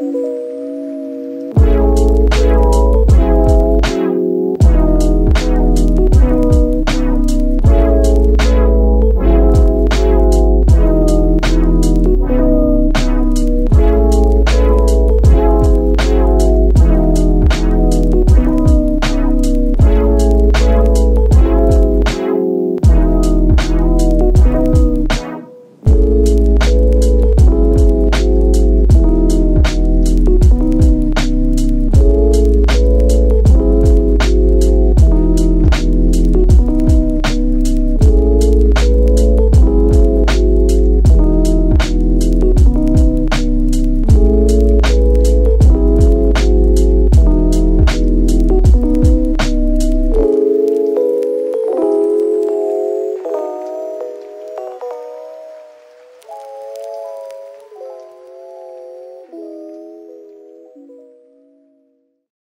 you.